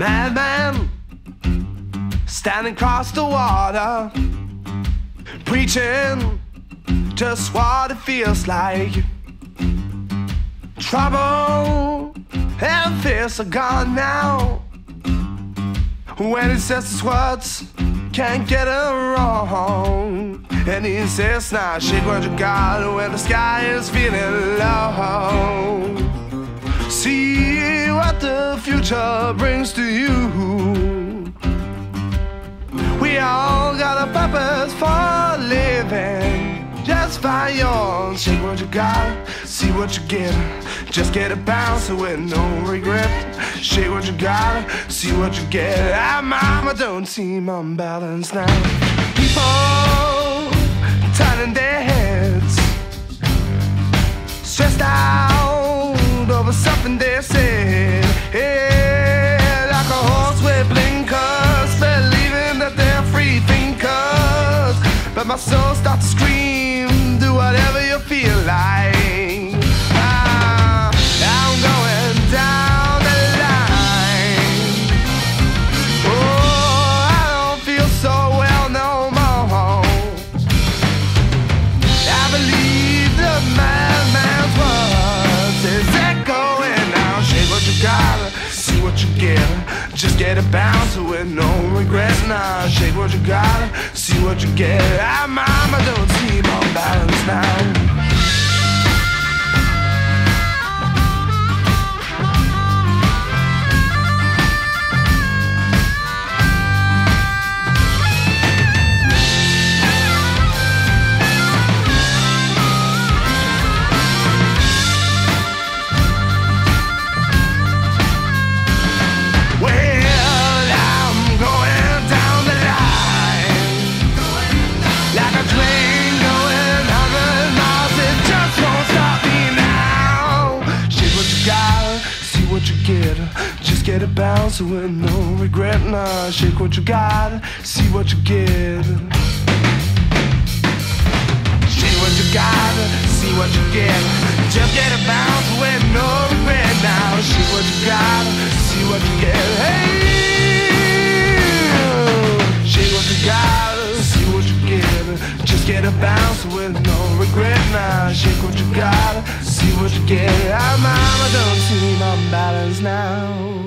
Madman standing across the water, preaching just what it feels like. Trouble and fears are gone now. When he says his words, can't get it wrong. And he says, now shake what you got when the sky is feeling low. See what the future brings to you. For living. Just find yours. Shake what you got, see what you get. Just get a bounce with no regret. Shake what you got, see what you get. Ah, mama, don't seem unbalanced now. People turning their heads, stressed out over something they said. My soul starts to scream, do whatever you feel like. What. Just get a bounce with no regrets Now shake what you got, see what you get. Ah, mama, don't seem unbalanced now. Get a bounce with no regret. Nah, shake what you got, see what you get. Shake what you got, see what you get. Just get a bounce with no regret now. Shake what you got, see what you get. Hey, shake what you got, see what you get. Just get a bounce with no regret now. Shake what you got, see what you get. Ah, mama, don't seem unbalanced now.